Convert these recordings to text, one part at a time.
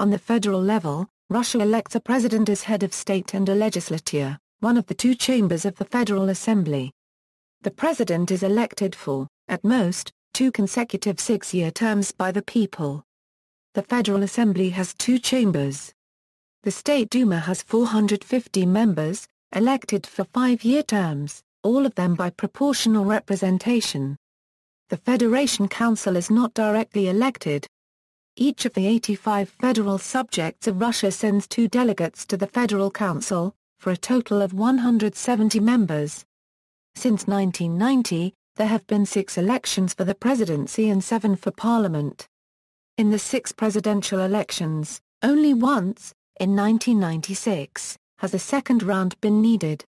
On the federal level, Russia elects a president as head of state and a legislature, one of the two chambers of the Federal Assembly. The president is elected for, at most, two consecutive six-year terms by the people. The Federal Assembly has two chambers. The State Duma has 450 members, elected for five-year terms, all of them by proportional representation. The Federation Council is not directly elected, each of the 85 federal subjects of Russia sends two delegates to the Federal Council, for a total of 170 members. Since 1990, there have been six elections for the presidency and seven for parliament. In the six presidential elections, only once, in 1996, has a second round been needed.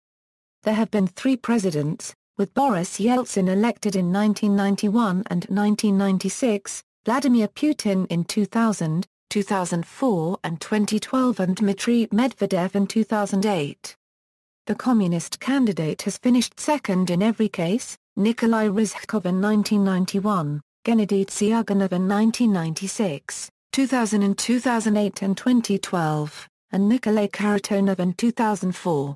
There have been three presidents, with Boris Yeltsin elected in 1991 and 1996, Vladimir Putin in 2000, 2004 and 2012 and Dmitry Medvedev in 2008. The communist candidate has finished second in every case, Nikolai Ryzhkov in 1991, Gennady Zyuganov in 1996, 2000 and 2008 and 2012, and Nikolai Kharitonov in 2004.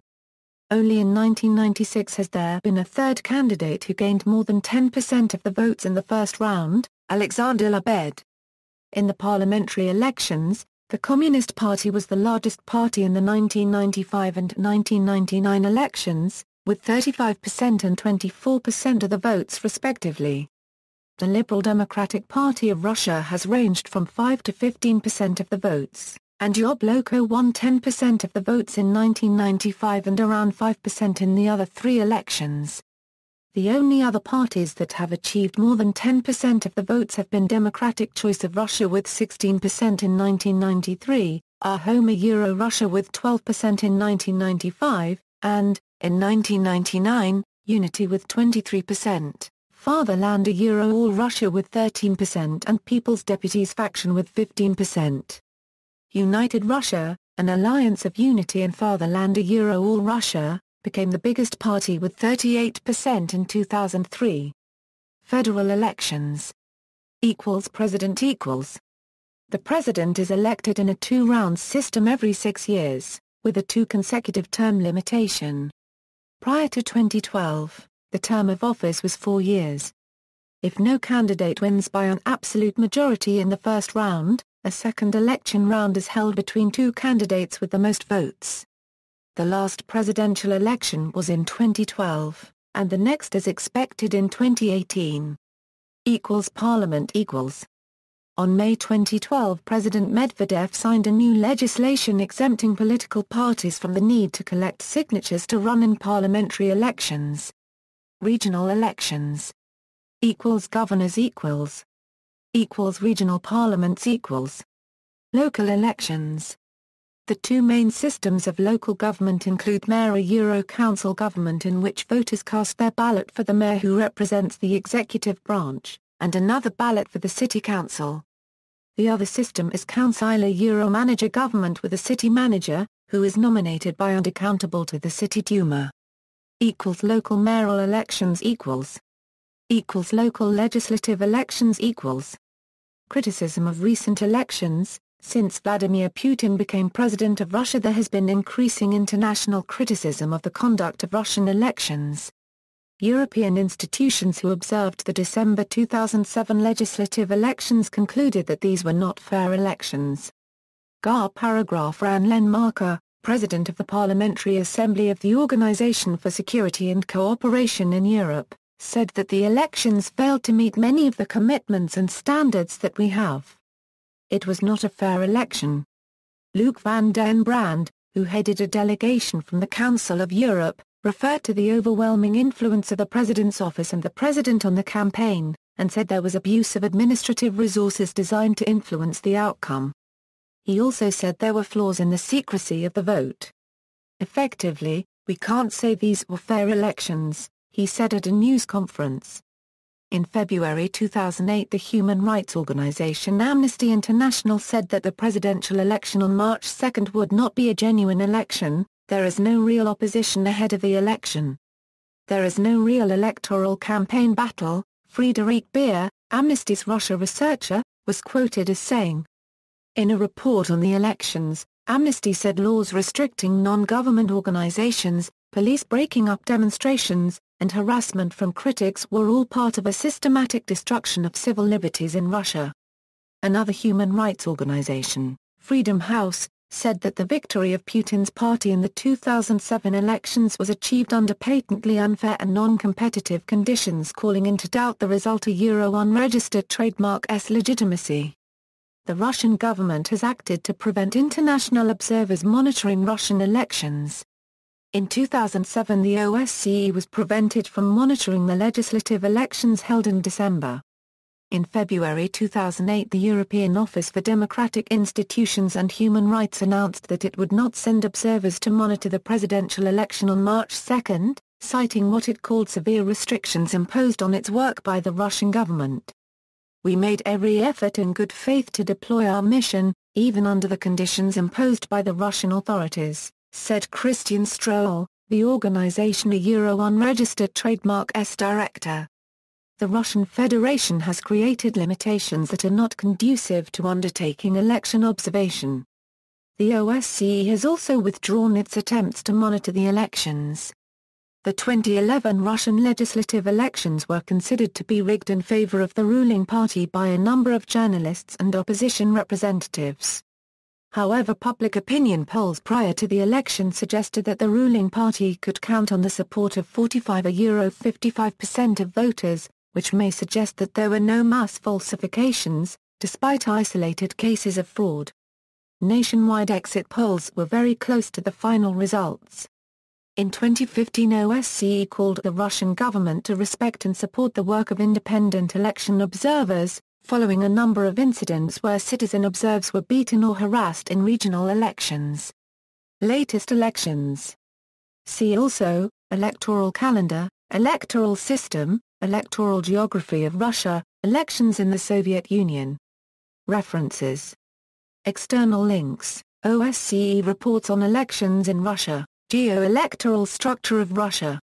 Only in 1996 has there been a third candidate who gained more than 10% of the votes in the first round, Alexander Lebed. In the parliamentary elections, the Communist Party was the largest party in the 1995 and 1999 elections, with 35% and 24% of the votes respectively. The Liberal Democratic Party of Russia has ranged from 5 to 15% of the votes, and Yabloko won 10% of the votes in 1995 and around 5% in the other three elections. The only other parties that have achieved more than 10% of the votes have been Democratic Choice of Russia with 16% in 1993, Our Home Euro Russia with 12% in 1995, and, in 1999, Unity with 23%, Fatherland a Euro All Russia with 13% and People's Deputies Faction with 15%. United Russia, an alliance of Unity and Fatherland a Euro All Russia, became the biggest party with 38% in 2003. Federal elections equals president equals. The president is elected in a two-round system every six years, with a two consecutive term limitation. Prior to 2012, the term of office was four years. If no candidate wins by an absolute majority in the first round, a second election round is held between two candidates with the most votes. The last presidential election was in 2012, and the next is expected in 2018. Equals Parliament equals. On May 2012 President Medvedev signed a new legislation exempting political parties from the need to collect signatures to run in parliamentary elections. Regional elections. Equals governors equals. Equals regional parliaments equals. Local elections. The two main systems of local government include mayor Euro council government in which voters cast their ballot for the mayor who represents the executive branch, and another ballot for the city council. The other system is councilor Euro manager government with a city manager, who is nominated by and accountable to the city Duma. Equals local mayoral elections equals. Equals local legislative elections equals. Criticism of recent elections, since Vladimir Putin became president of Russia there has been increasing international criticism of the conduct of Russian elections. European institutions who observed the December 2007 legislative elections concluded that these were not fair elections. Gar paragraph Ran Lennmarker, president of the Parliamentary Assembly of the Organization for Security and Cooperation in Europe, said that the elections failed to meet many of the commitments and standards that we have. It was not a fair election. Luc van den Brand, who headed a delegation from the Council of Europe, referred to the overwhelming influence of the president's office and the president on the campaign, and said there was abuse of administrative resources designed to influence the outcome. He also said there were flaws in the secrecy of the vote. Effectively, we can't say these were fair elections, he said at a news conference. In February 2008 the human rights organization Amnesty International said that the presidential election on March 2 would not be a genuine election, there is no real opposition ahead of the election. There is no real electoral campaign battle, Friederike Behr, Amnesty's Russia researcher, was quoted as saying. In a report on the elections, Amnesty said laws restricting non-government organizations, police breaking up demonstrations, and harassment from critics were all part of a systematic destruction of civil liberties in Russia. Another human rights organization, Freedom House, said that the victory of Putin's party in the 2007 elections was achieved under patently unfair and non-competitive conditions calling into doubt the result a Euro unregistered trademark's legitimacy. The Russian government has acted to prevent international observers monitoring Russian elections. In 2007 the OSCE was prevented from monitoring the legislative elections held in December. In February 2008 the European Office for Democratic Institutions and Human Rights announced that it would not send observers to monitor the presidential election on March 2, citing what it called severe restrictions imposed on its work by the Russian government. We made every effort in good faith to deploy our mission, even under the conditions imposed by the Russian authorities, said Christian Strohal, the organization a Euro unregistered trademark S director the Russian Federation has created limitations that are not conducive to undertaking election observation. The OSCE has also withdrawn its attempts to monitor the elections. The 2011 Russian legislative elections were considered to be rigged in favor of the ruling party by a number of journalists and opposition representatives. However public opinion polls prior to the election suggested that the ruling party could count on the support of 45 a euro 55% of voters, which may suggest that there were no mass falsifications, despite isolated cases of fraud. Nationwide exit polls were very close to the final results. In 2015 OSCE called the Russian government to respect and support the work of independent election observers, following a number of incidents where citizen observers were beaten or harassed in regional elections. Latest elections See also, Electoral calendar, Electoral system, Electoral geography of Russia, elections in the Soviet Union. References. External links, OSCE reports on elections in Russia, Geo-electoral structure of Russia.